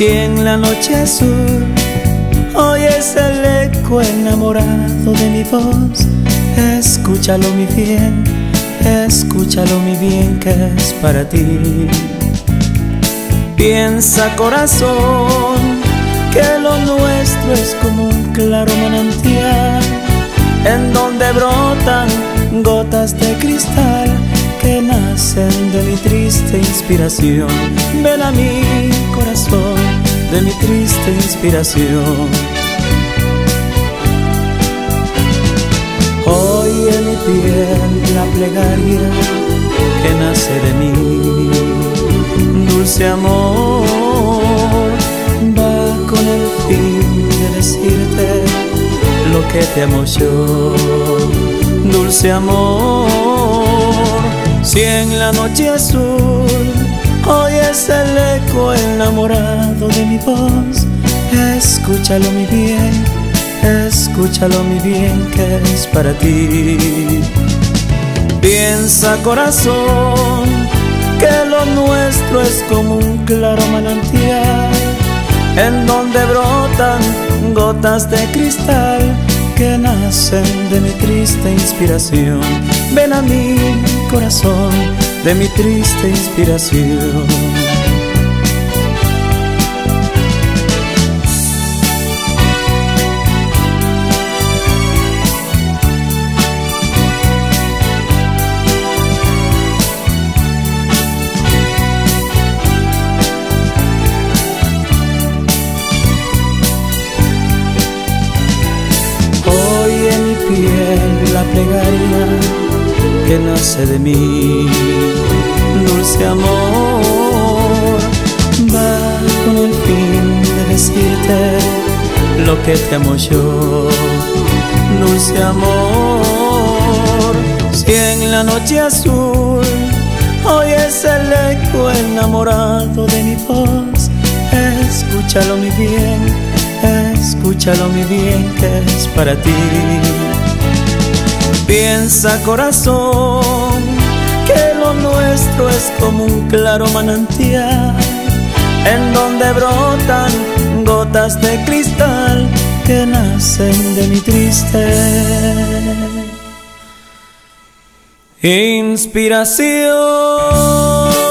en la noche azul oyes el eco enamorado de mi voz, escúchalo mi bien, escúchalo mi bien que es para ti. Piensa corazón que lo nuestro es como un claro manantial triste inspiración. Ven a mi corazón de mi triste inspiración. Hoy en mi piel la plegaria que nace de mí, dulce amor, va con el fin de decirte lo que te amo yo, dulce amor. Si en la noche azul oyes el eco enamorado de mi voz, escúchalo mi bien, escúchalo mi bien que es para ti. Piensa corazón que lo nuestro es como un claro manantial en donde brotan gotas de cristal que nacen de mi triste inspiración. Ven a mi corazón de mi triste inspiración. piel la plegaria que nace de mí, dulce amor, va con el fin de decirte lo que te amo yo, dulce amor, si en la noche azul oyes el eco enamorado de mi voz, escúchalo mi bien escúchalo mi bien que es para ti. Piensa corazón que lo nuestro es como un claro manantial en donde brotan gotas de cristal que nacen de mi triste inspiración.